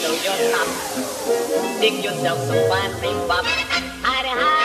so you're top. Dig yourself some fine cream pop. Hidey.